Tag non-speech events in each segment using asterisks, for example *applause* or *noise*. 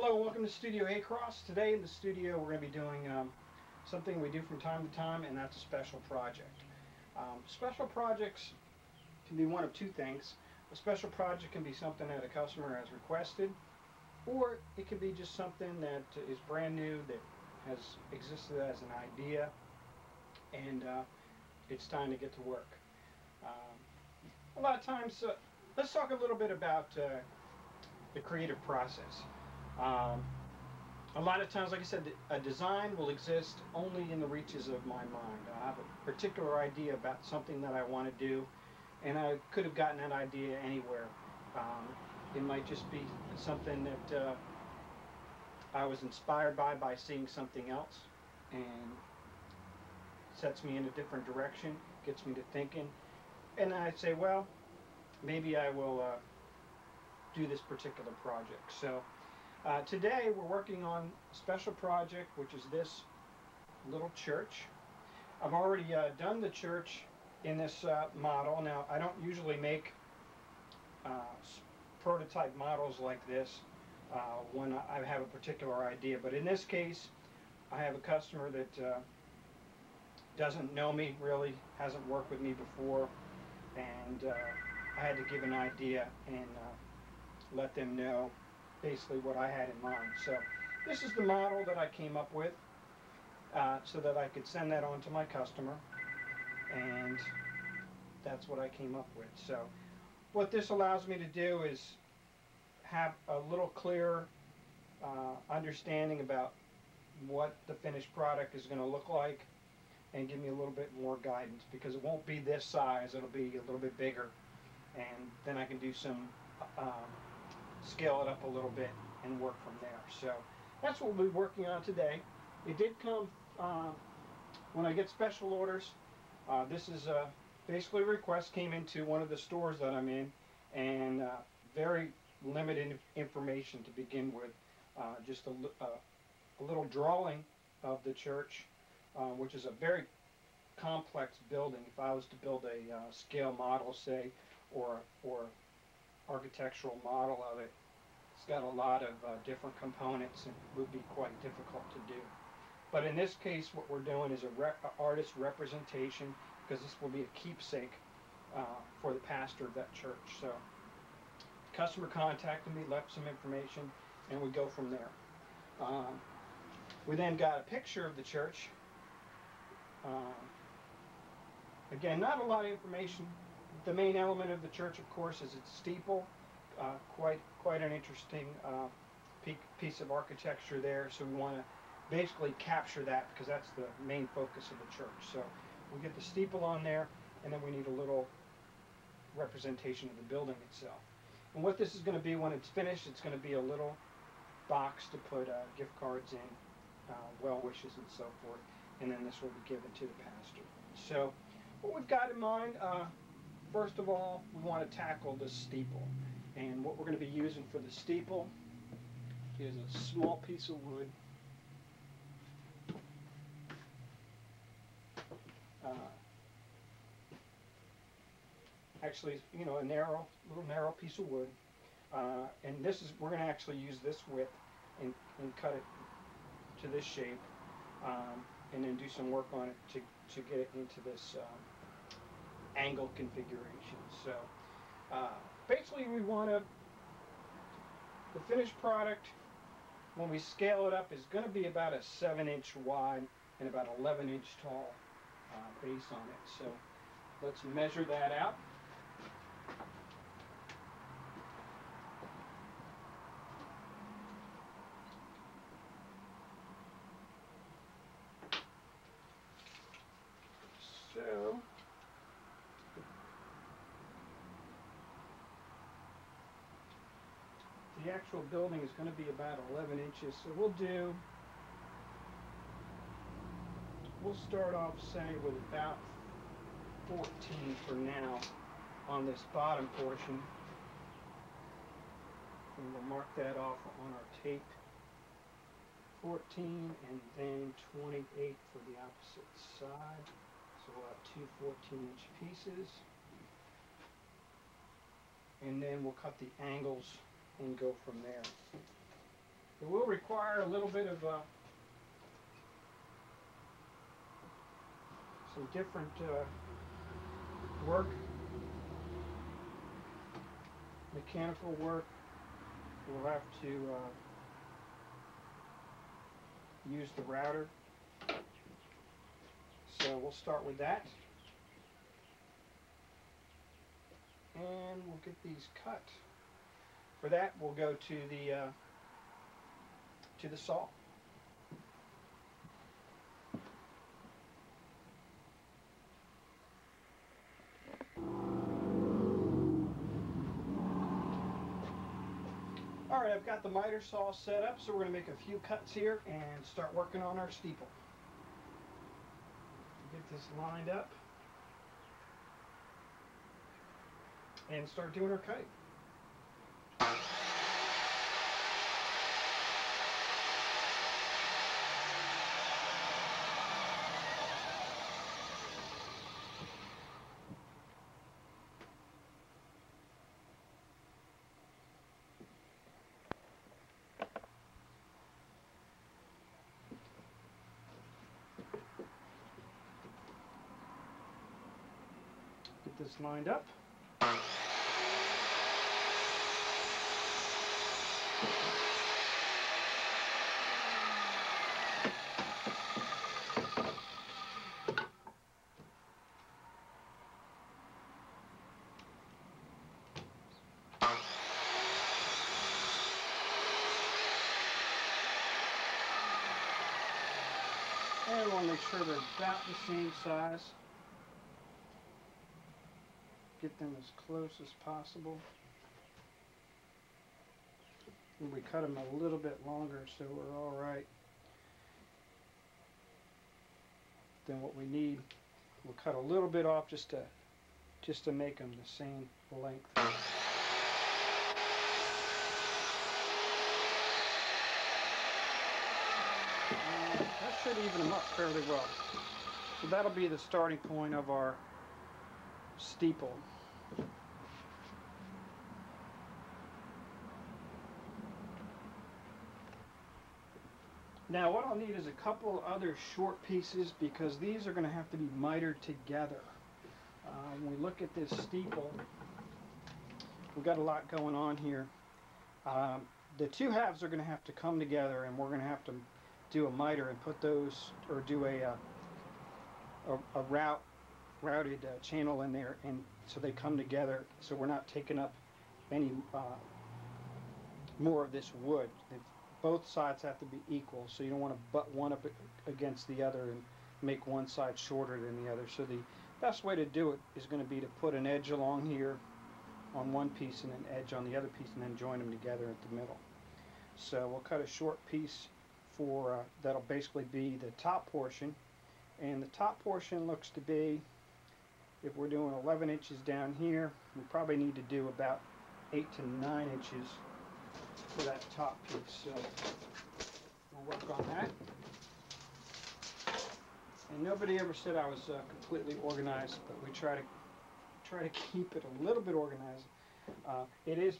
Hello, welcome to Studio Haycross. Today in the studio we're going to be doing um, something we do from time to time and that's a special project. Um, special projects can be one of two things. A special project can be something that a customer has requested or it can be just something that is brand new that has existed as an idea and uh, it's time to get to work. Um, a lot of times, uh, let's talk a little bit about uh, the creative process. Um, a lot of times, like I said, a design will exist only in the reaches of my mind. I have a particular idea about something that I want to do, and I could have gotten that idea anywhere. Um, it might just be something that uh, I was inspired by by seeing something else, and sets me in a different direction, gets me to thinking, and I say, well, maybe I will uh, do this particular project. So. Uh, today we're working on a special project which is this little church. I've already uh, done the church in this uh, model. Now I don't usually make uh, prototype models like this uh, when I have a particular idea but in this case I have a customer that uh, doesn't know me really, hasn't worked with me before and I had to give an idea and let them know basically what I had in mind. So this is the model that I came up with uh, so that I could send that on to my customer and that's what I came up with. So what this allows me to do is have a little clearer uh, understanding about what the finished product is going to look like and give me a little bit more guidance because it won't be this size, it'll be a little bit bigger and then I can do some um, scale it up a little bit and work from there. So that's what we'll be working on today. It did come uh, when I get special orders. Uh, this is a basically a request came into one of the stores that I'm in and uh, very limited information to begin with. Uh, just a, uh, a, little drawing of the church, uh, which is a very complex building. If I was to build a scale model, say, or, or architectural model of it. It's got a lot of uh, different components and would be quite difficult to do. But in this case, what we're doing is a, artist representation because this will be a keepsake uh, for the pastor of that church. So customer contacted me, left some information, and we go from there. Um, we then got a picture of the church. Uh, again, not a lot of information the main element of the church, of course, is its steeple. Uh, quite quite an interesting uh, piece of architecture there. So we want to basically capture that because that's the main focus of the church. So we get the steeple on there, and then we need a little representation of the building itself. And what this is going to be when it's finished, it's going to be a little box to put uh, gift cards in, uh, well wishes and so forth, and then this will be given to the pastor. So what we've got in mind, uh, First of all, we want to tackle the steeple. And what we're going to be using for the steeple is a small piece of wood. Uh, actually, you know, a narrow, little narrow piece of wood. Uh, and this is, we're going to actually use this width and, and cut it to this shape. Um, and then do some work on it to, to get it into this um, angle configuration. So uh, basically we want to, the finished product, when we scale it up, is going to be about a 7 inch wide and about 11 inch tall uh, base on it. So let's measure that out. So the actual building is going to be about 11 inches. So we'll do, we'll start off, say, with about 14 for now on this bottom portion. And we'll mark that off on our tape. 14 and then 28 for the opposite side. So we'll have two 14 inch pieces. And then we'll cut the angles and go from there. It will require a little bit of uh, some different uh, work, mechanical work. We'll have to uh, use the router. So we'll start with that. And we'll get these cut. For that, we'll go to the uh, to the saw. All right, I've got the miter saw set up, so we're going to make a few cuts here and start working on our steeple. Get this lined up and start doing our kite. Get this lined up. We want to make sure they're about the same size. Get them as close as possible. And we cut them a little bit longer so we're all right. Then what we need, we'll cut a little bit off just to just to make them the same length. And that should even them up fairly well. So that'll be the starting point of our steeple. Now what I'll need is a couple other short pieces because these are going to have to be mitered together. Uh, when we look at this steeple, we've got a lot going on here. Um, the two halves are going to have to come together and we're going to have to do a miter and put those, or do a, uh, a, a route, routed uh, channel in there and so they come together so we're not taking up any uh, more of this wood. If both sides have to be equal so you don't want to butt one up against the other and make one side shorter than the other. So the best way to do it is going to be to put an edge along here on one piece and an edge on the other piece and then join them together at the middle. So we'll cut a short piece for, uh, that'll basically be the top portion. And the top portion looks to be, if we're doing 11 inches down here, we probably need to do about 8 to 9 inches for that top piece. So we'll work on that. And nobody ever said I was uh, completely organized, but we try to try to *laughs* keep it a little bit organized. Uh, it is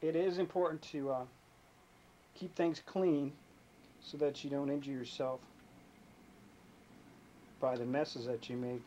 it is important to uh, keep things clean so that you don't injure yourself by the messes that you make.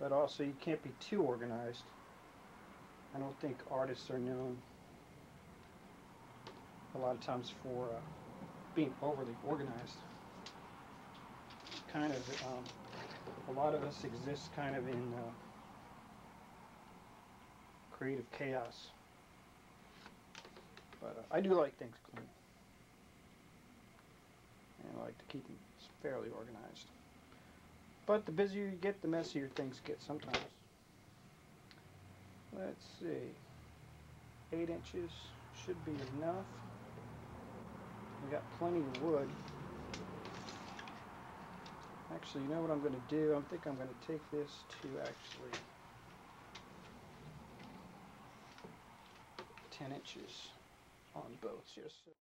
But also you can't be too organized. I don't think artists are known a lot of times for uh, being overly organized. Kind of, um, a lot of us exist kind of in uh, creative chaos. But uh, I do like things clean. And I like to keep them fairly organized. But the busier you get, the messier things get sometimes. Let's see. Eight inches should be enough. We got plenty of wood. Actually, you know what I'm going to do? I think I'm going to take this to actually 10 inches on both just so